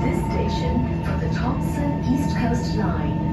this station from the Thompson East Coast Line.